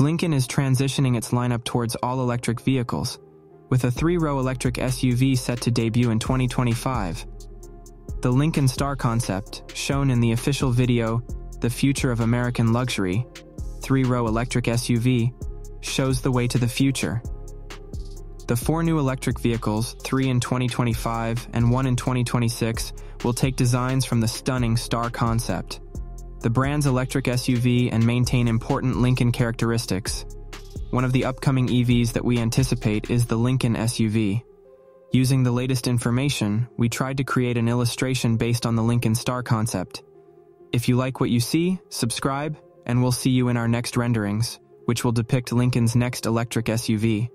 Lincoln is transitioning its lineup towards all-electric vehicles, with a three-row electric SUV set to debut in 2025. The Lincoln Star concept, shown in the official video The Future of American Luxury, three-row electric SUV, shows the way to the future. The four new electric vehicles, three in 2025 and one in 2026, will take designs from the stunning Star concept the brand's electric SUV and maintain important Lincoln characteristics. One of the upcoming EVs that we anticipate is the Lincoln SUV. Using the latest information, we tried to create an illustration based on the Lincoln Star concept. If you like what you see, subscribe, and we'll see you in our next renderings, which will depict Lincoln's next electric SUV.